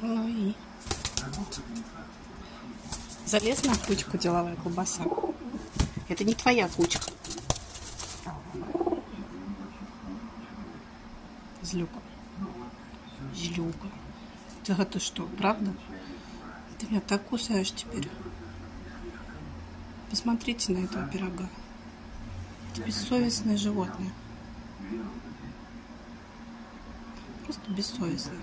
Ну и залез на кучку деловая колбаса. Это не твоя кучка. Злюка. Злюка. Да ты что, правда? Ты меня так кусаешь теперь. Посмотрите на этого пирога. Это бессовестное животное. Просто бессовестное.